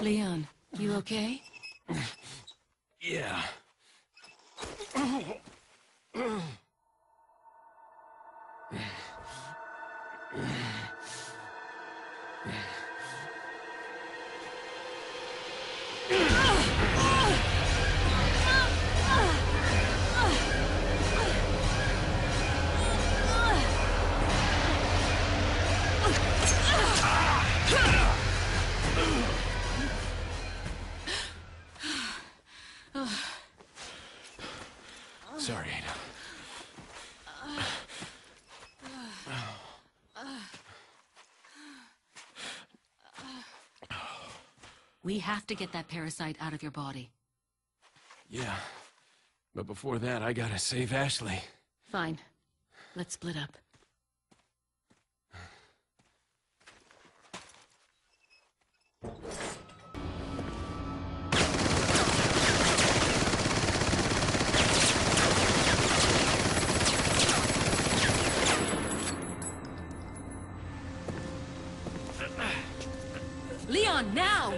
Leon, you okay? Yeah. Sorry, Ada. We have to get that parasite out of your body. Yeah. But before that, I gotta save Ashley. Fine. Let's split up. Now!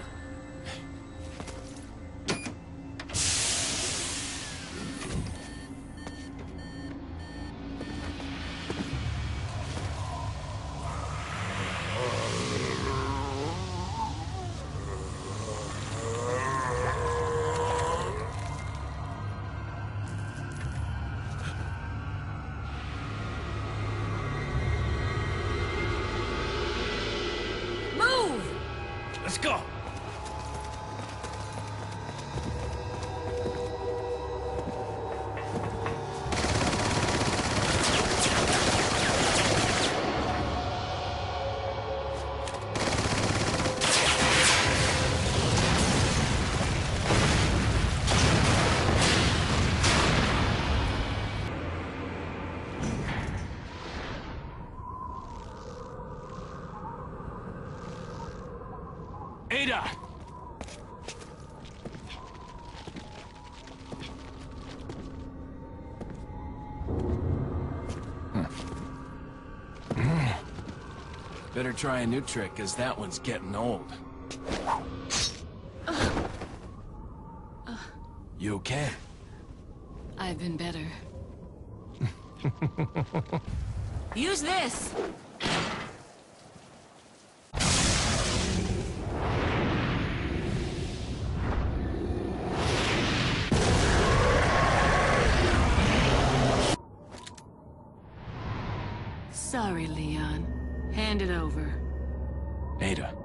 Let's go! Ada! Hmm. Better try a new trick, cause that one's getting old. You okay? I've been better. Use this! Sorry, Leon. Hand it over. Ada,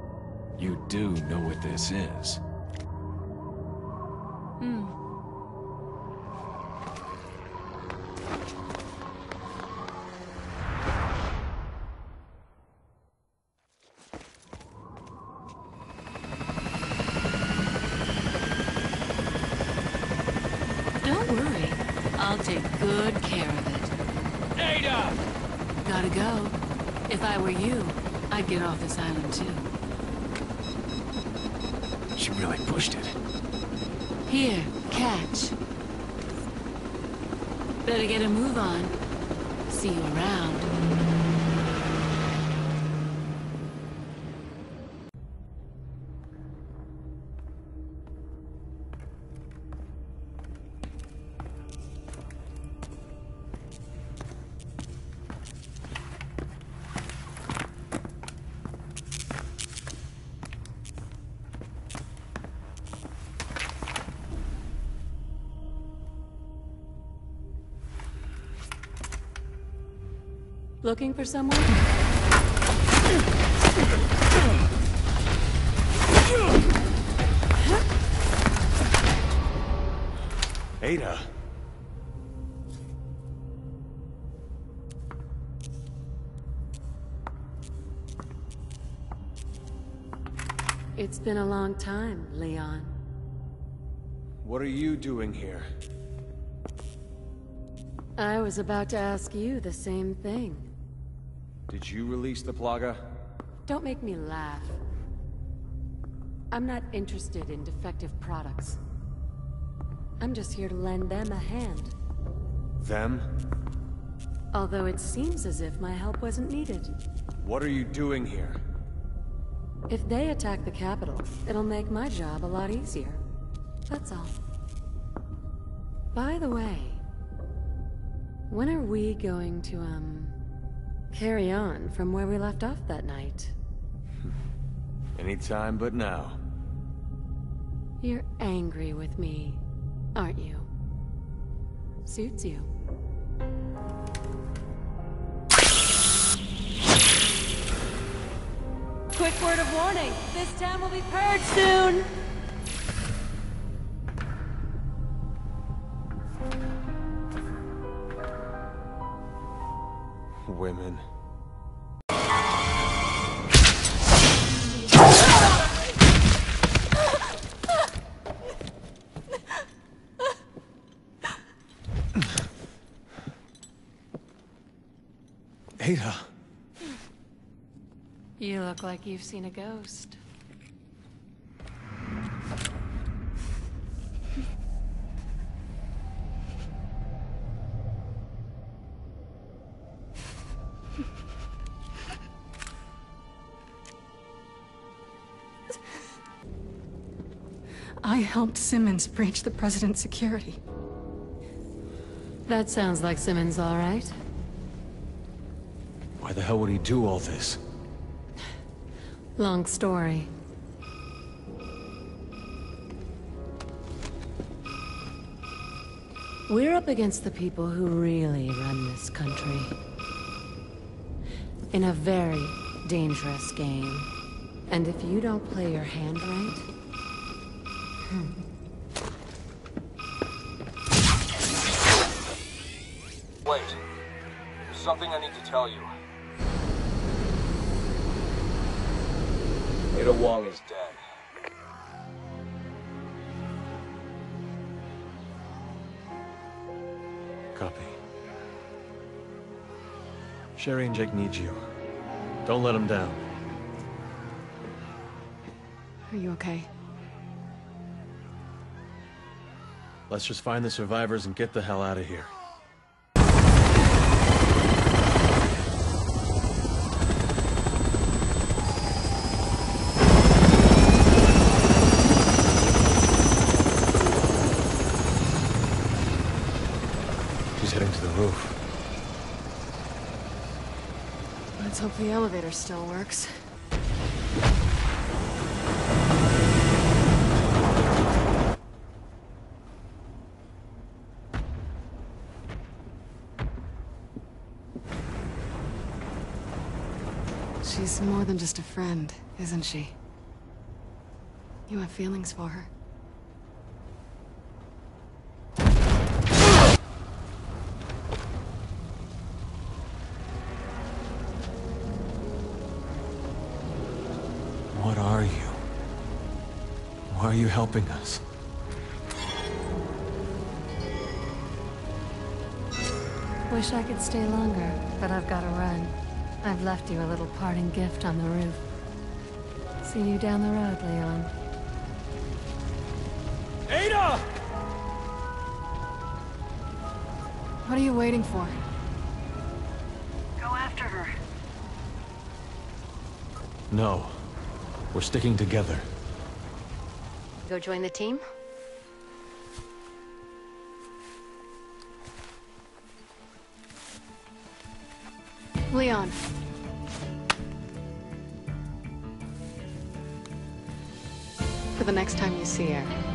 you do know what this is. Hmm. Don't worry. I'll take good care of it. Ada! Gotta go. If I were you, I'd get off this island too. She really pushed it. Here, catch. Better get a move on. See you around. Looking for someone? Ada! It's been a long time, Leon. What are you doing here? I was about to ask you the same thing. Did you release the Plaga? Don't make me laugh. I'm not interested in defective products. I'm just here to lend them a hand. Them? Although it seems as if my help wasn't needed. What are you doing here? If they attack the capital, it'll make my job a lot easier. That's all. By the way, when are we going to, um, carry on from where we left off that night? Any time but now. You're angry with me, aren't you? Suits you. Quick word of warning, this town will be purged soon! Women. Ada. You look like you've seen a ghost. I helped Simmons breach the president's security. That sounds like Simmons, all right. Why the hell would he do all this? Long story. We're up against the people who really run this country. In a very dangerous game. And if you don't play your hand right... Wait. There's something I need to tell you. Ada Wong is dead. Copy. Sherry and Jake need you. Don't let them down. Are you okay? Let's just find the survivors and get the hell out of here. She's heading to the roof. Let's hope the elevator still works. She's more than just a friend, isn't she? You have feelings for her. What are you? Why are you helping us? Wish I could stay longer, but I've got to run. I've left you a little parting gift on the roof. See you down the road, Leon. Ada! What are you waiting for? Go after her. No. We're sticking together. Go join the team? Leon. For the next time you see her.